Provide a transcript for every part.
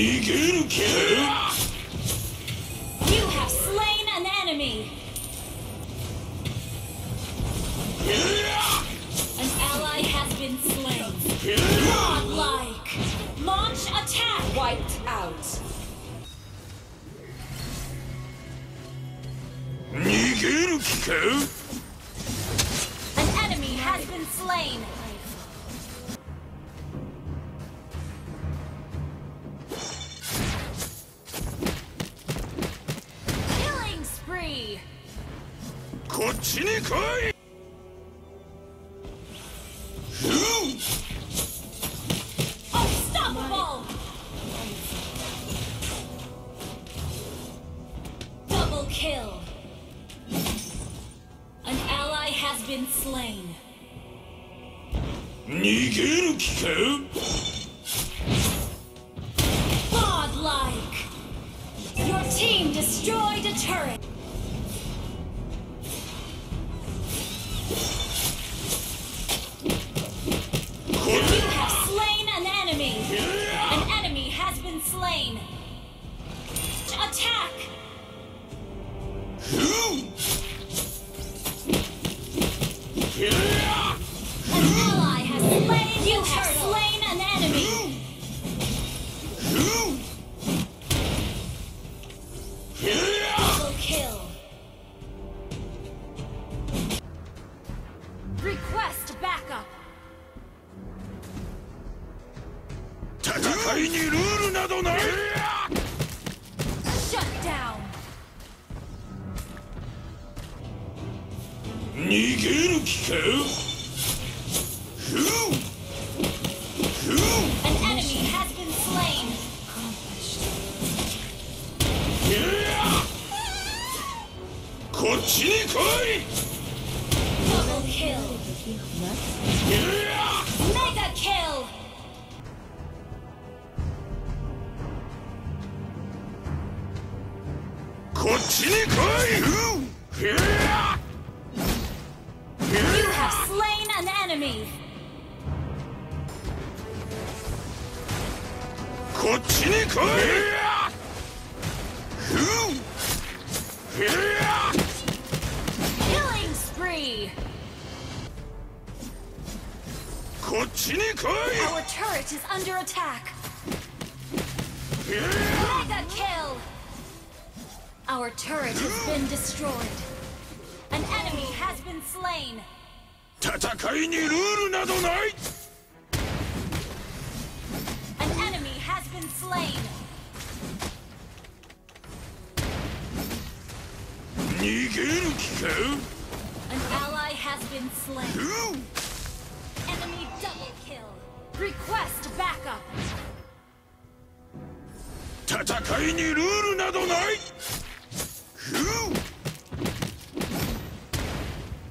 You have slain an enemy! An ally has been slain. Godlike! Launch attack! Wiped out. An enemy has been slain. ちに来いふう Unstoppable. Double kill. An ally has been slain. 逃げる気か Request backup. 戦いにルールなどない Shut down. 逃げる気かふうふう An enemy has been slain. こっちに来い You have slain an enemy. こっちに来いふうふう Killing spree. こっちに来い Our turret is under attack. Mega kill. Our turret has been destroyed. An enemy has been slain. 戦いにルールなどない An enemy has been slain. 逃げる気か An ally has been slain. ふう Enemy double kill. Request backup. 戦いにルールなどないふう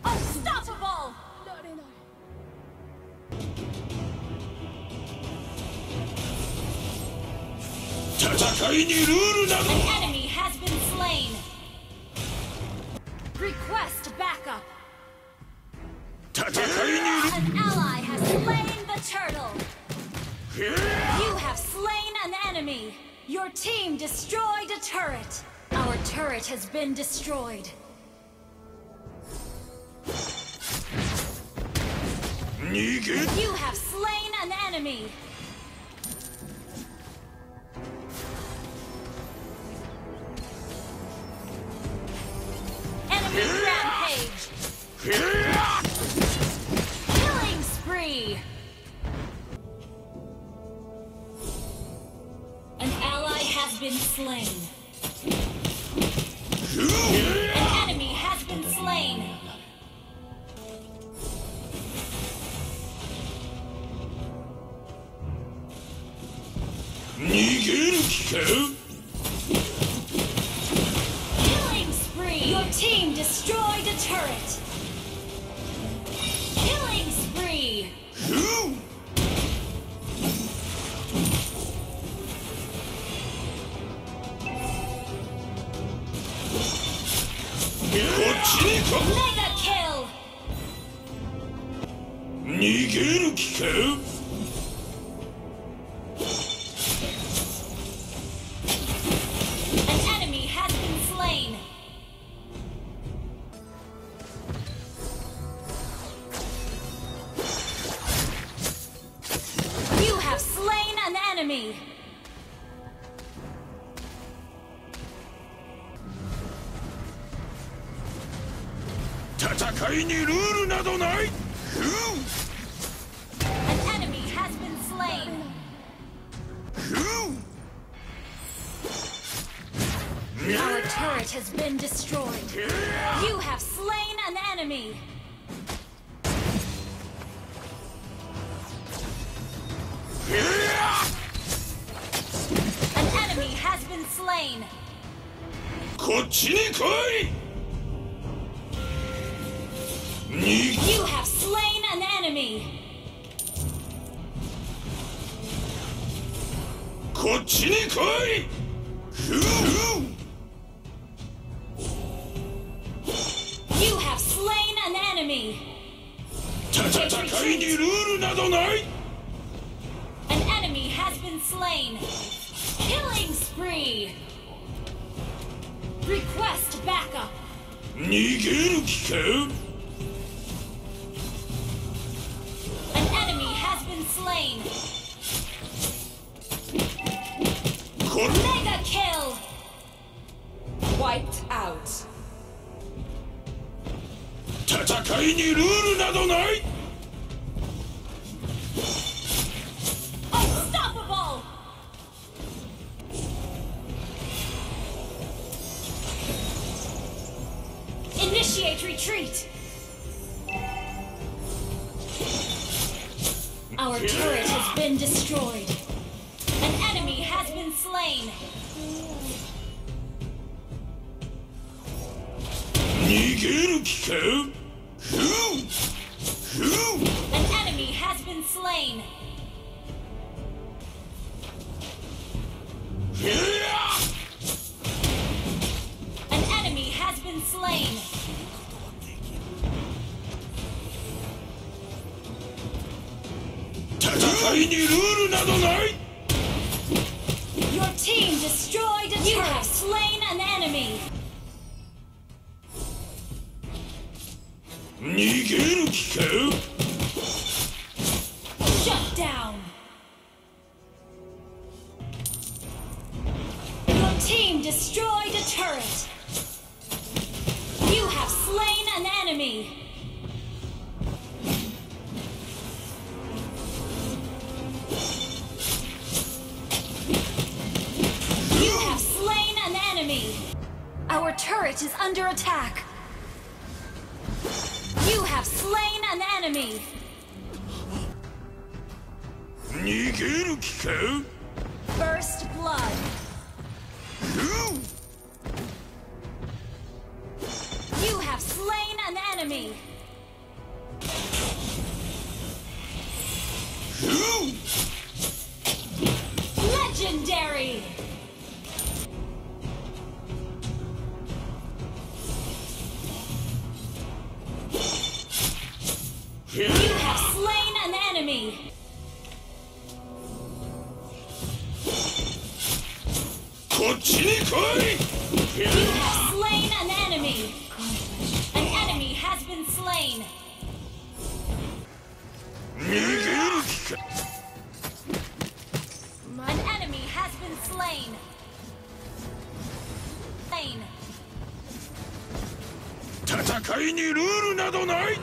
Unstoppable! An enemy has been slain. Request backup. An ally has slain the turtle. You have slain an enemy. Your team destroyed a turret turret has been destroyed. You have slain an enemy. Enemy rampage. Killing spree. An ally has been slain. げる気か Killing spree. Your team destroyed a turret. Killing spree. ふう こっちに来 Mega kill. 逃げる気か have slain an enemy! An enemy has been slain! Our turret has been destroyed! You have slain an enemy! slain. こっちに来いに You have slain an enemy. こっちに来いふう You have slain an enemy. 戦いにルールなどない An enemy has been slain. Killing spree. Request backup. 逃げる気か An enemy has been slain. こ Mega kill. Wiped out. 戦いにルールなどない Our turret has been destroyed. An enemy has been slain. An enemy has been slain. Have slain an enemy. 逃 under attack. You have slain an enemy. 逃げる気か First blood. ふう You have slain an enemy. こっちに来い You have slain an enemy. An enemy has been slain. 逃げる気か An enemy has been slain. Slain. 戦いにルールなどない